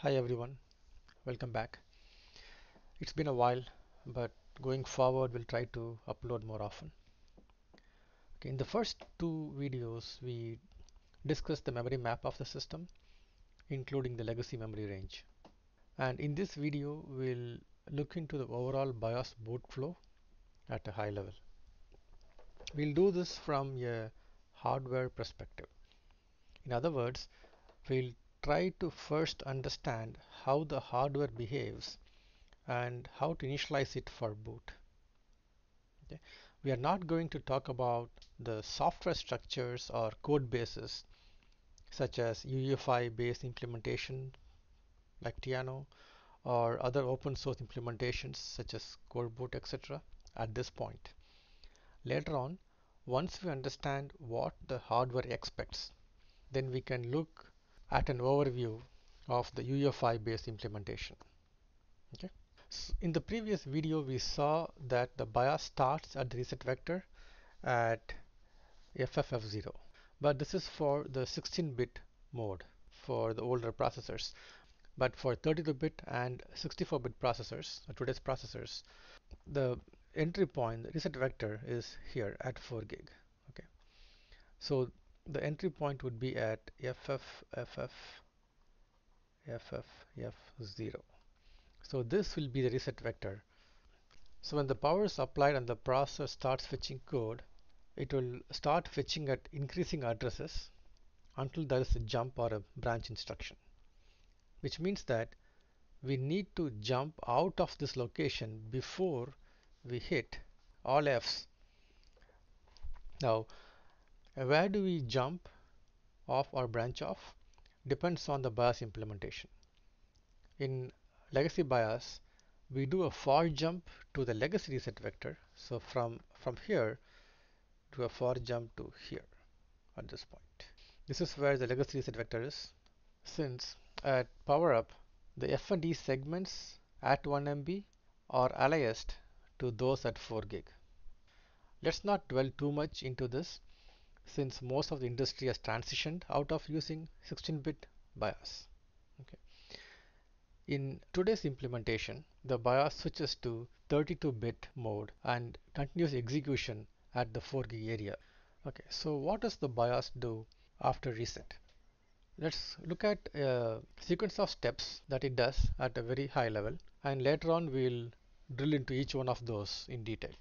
Hi everyone, welcome back. It's been a while, but going forward we'll try to upload more often. Okay, in the first two videos we discussed the memory map of the system, including the legacy memory range. And in this video we'll look into the overall BIOS boot flow at a high level. We'll do this from a hardware perspective. In other words, we'll try to first understand how the hardware behaves and how to initialize it for boot. Okay. We are not going to talk about the software structures or code bases such as UEFI based implementation like Tiano or other open source implementations such as Coreboot etc. at this point. Later on, once we understand what the hardware expects, then we can look at an overview of the UEFI based implementation. Okay. So in the previous video we saw that the BIOS starts at the reset vector at FFF0 but this is for the 16-bit mode for the older processors but for 32-bit and 64-bit processors uh, today's processors the entry point the reset vector is here at 4 gig okay so the entry point would be at FF, FF, FF, FFF0 so this will be the reset vector. So when the power is applied and the processor starts fetching code, it will start fetching at increasing addresses until there is a jump or a branch instruction. Which means that we need to jump out of this location before we hit all F's. Now, where do we jump off or branch off? Depends on the BIOS implementation. In legacy BIOS, we do a far jump to the legacy reset vector. So from, from here to a far jump to here at this point. This is where the legacy reset vector is. Since at power up, the F&E segments at 1 MB are aliased to those at 4 gig. Let's not dwell too much into this since most of the industry has transitioned out of using 16-bit BIOS. Okay. In today's implementation, the BIOS switches to 32-bit mode and continuous execution at the 4 gig area. Okay, so what does the BIOS do after reset? Let's look at a sequence of steps that it does at a very high level and later on we'll drill into each one of those in detail.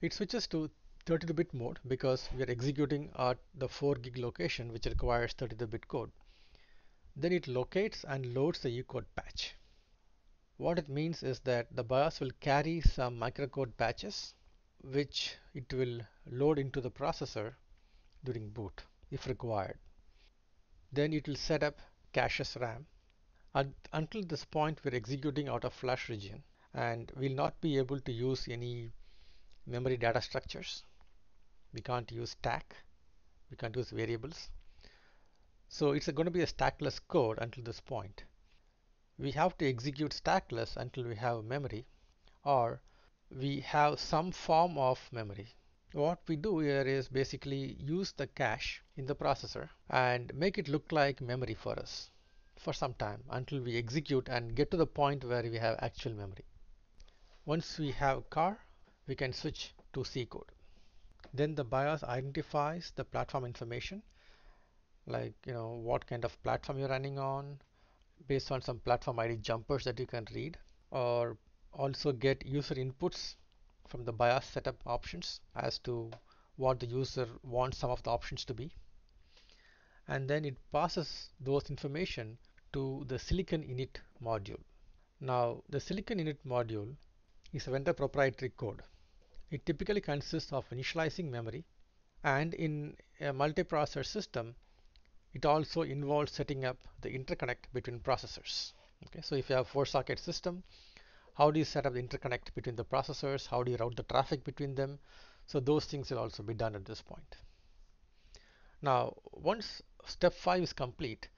It switches to 32-bit mode because we are executing at the 4 gig location which requires 32-bit code. Then it locates and loads the Ucode patch. What it means is that the BIOS will carry some microcode patches which it will load into the processor during boot if required. Then it will set up cache as RAM. And until this point we're executing out of flash region and we'll not be able to use any memory data structures. We can't use stack. We can't use variables. So it's going to be a stackless code until this point. We have to execute stackless until we have memory or we have some form of memory. What we do here is basically use the cache in the processor and make it look like memory for us for some time until we execute and get to the point where we have actual memory. Once we have car, we can switch to C code. Then the BIOS identifies the platform information like you know what kind of platform you're running on based on some platform ID jumpers that you can read or also get user inputs from the BIOS setup options as to what the user wants some of the options to be. And then it passes those information to the silicon init module. Now the silicon init module is a vendor proprietary code it typically consists of initializing memory and in a multiprocessor system it also involves setting up the interconnect between processors. Okay, so if you have four socket system, how do you set up the interconnect between the processors? How do you route the traffic between them? So those things will also be done at this point. Now, once step five is complete,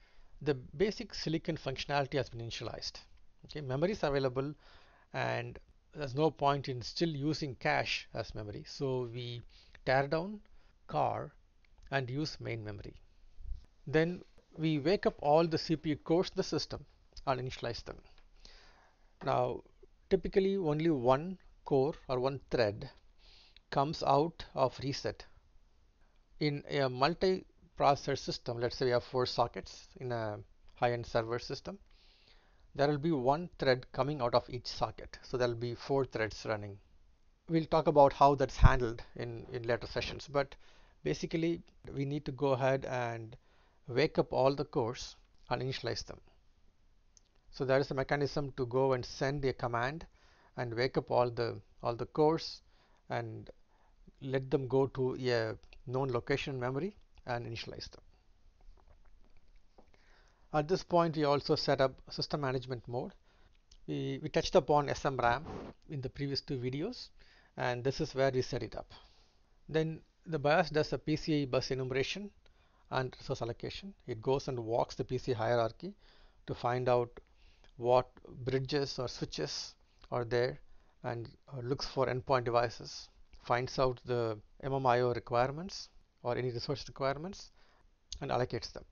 the basic silicon functionality has been initialized. Okay, memory is available and there's no point in still using cache as memory. So we tear down car and use main memory. Then we wake up all the CPU cores in the system and initialize them. Now typically only one core or one thread comes out of reset. In a multi-processor system, let's say we have four sockets in a high-end server system, there will be one thread coming out of each socket. So there will be four threads running. We'll talk about how that's handled in, in later sessions, but basically we need to go ahead and wake up all the cores and initialize them. So there is a mechanism to go and send a command and wake up all the all the cores and let them go to a known location memory and initialize them. At this point, we also set up system management mode. We, we touched upon SMRAM in the previous two videos, and this is where we set it up. Then the BIOS does a PCI bus enumeration and resource allocation. It goes and walks the PCI hierarchy to find out what bridges or switches are there and uh, looks for endpoint devices, finds out the MMIO requirements or any resource requirements and allocates them.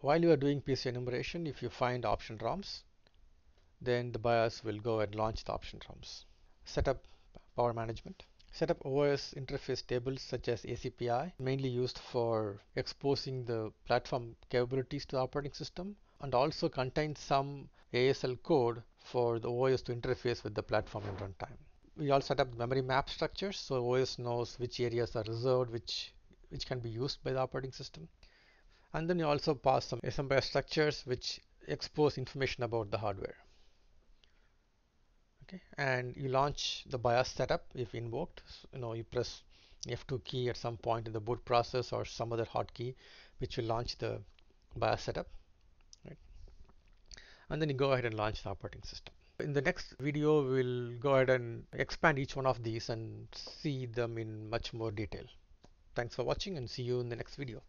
While you are doing PCI enumeration, if you find option ROMs, then the BIOS will go and launch the option ROMs. Set up power management. Set up OS interface tables such as ACPI, mainly used for exposing the platform capabilities to the operating system and also contains some ASL code for the OS to interface with the platform in runtime. We all set up memory map structures so OS knows which areas are reserved, which which can be used by the operating system. And then you also pass some SMBIOS structures which expose information about the hardware. Okay, and you launch the BIOS setup if invoked. So, you know, you press F2 key at some point in the boot process or some other hotkey which will launch the BIOS setup Right? and then you go ahead and launch the operating system. In the next video, we'll go ahead and expand each one of these and see them in much more detail. Thanks for watching and see you in the next video.